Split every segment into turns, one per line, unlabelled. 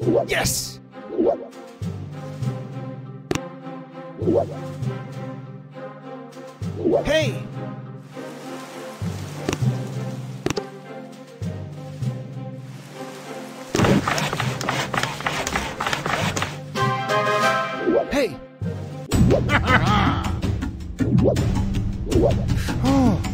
Yes! Hey! Hey! Oh.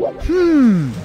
Hmm.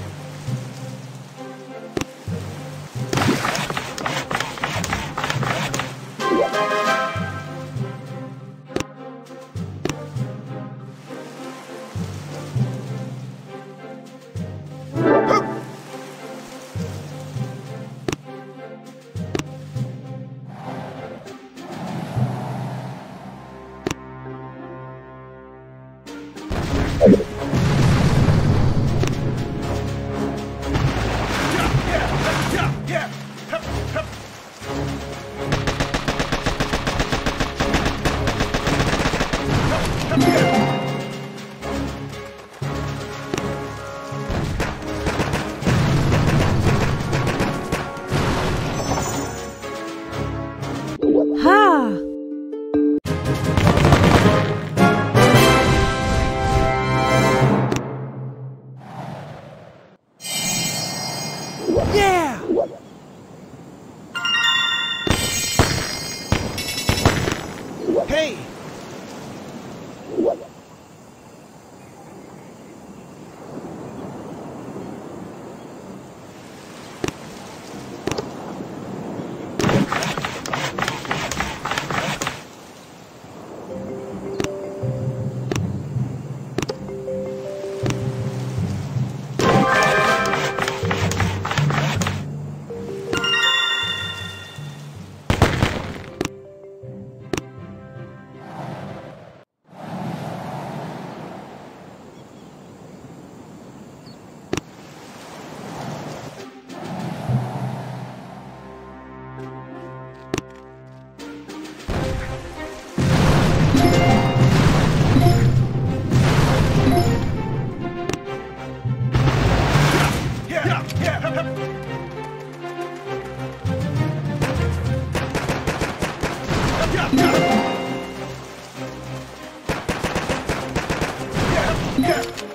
Yeah.